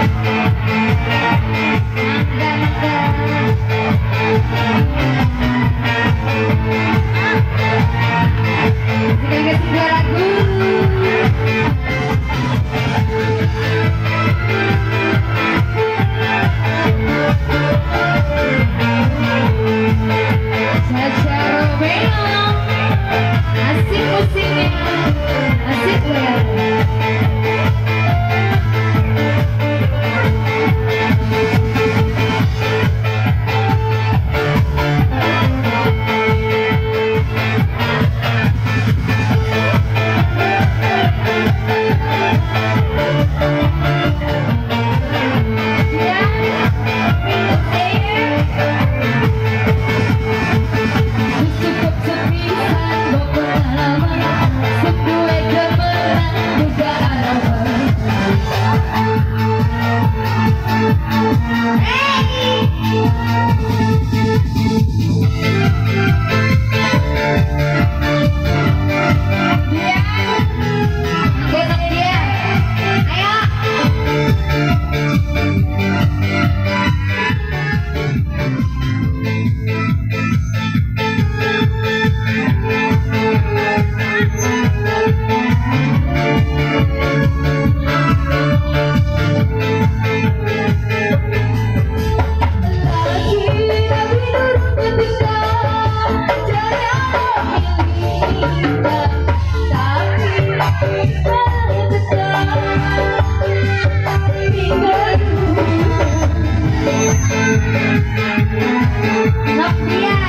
Música Not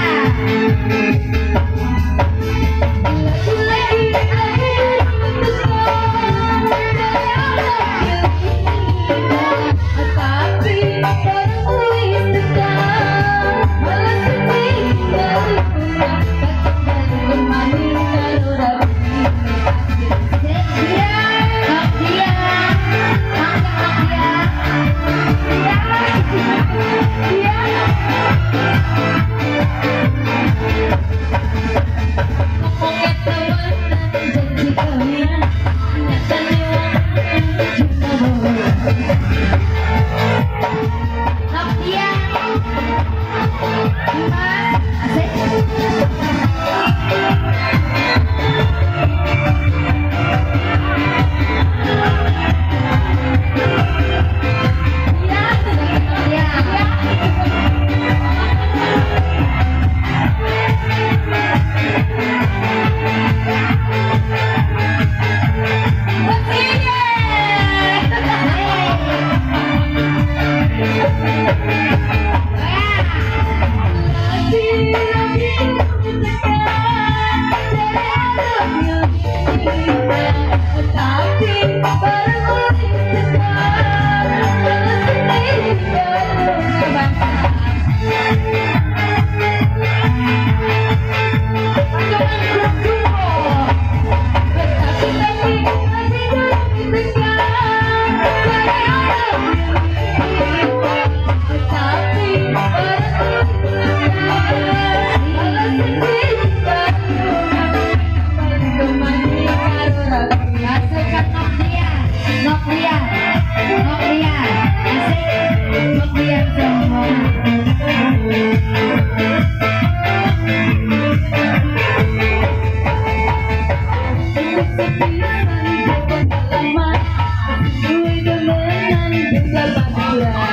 Yeah.